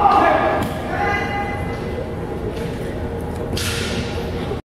okay